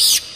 Psst.